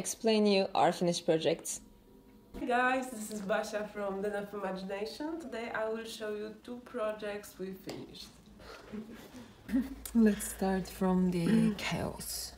explain you our finished projects. Hey guys, this is Basha from Den of Imagination. Today I will show you two projects we finished. Let's start from the chaos.